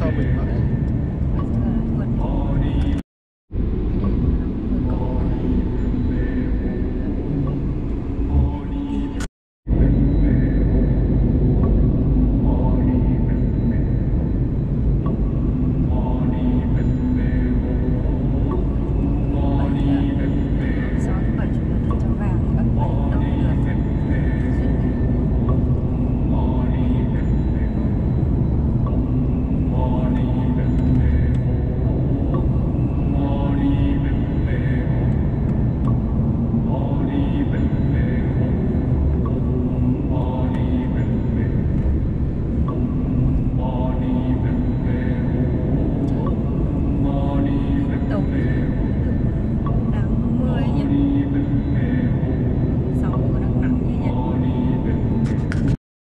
多分ま。